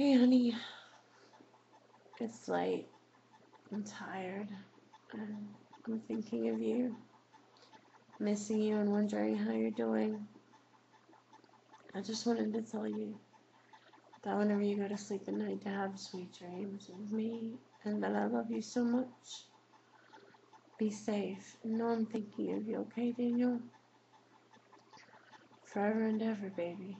Hey, honey. It's late. I'm tired. Um, I'm thinking of you. Missing you and wondering how you're doing. I just wanted to tell you that whenever you go to sleep at night, to have sweet dreams of me and that I love you so much. Be safe. know I'm thinking of you, okay, Daniel? Forever and ever, baby.